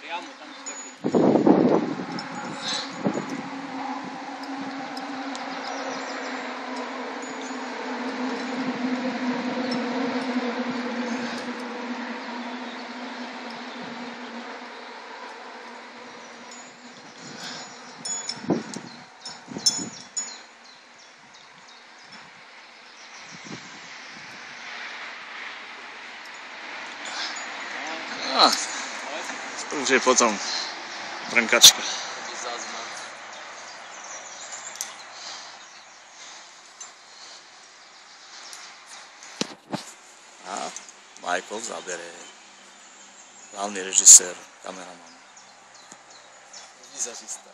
прямо там стоит. Už je potom brnkačka. A Michael zabere. Hlavný režisér, kameraman. Vizazista.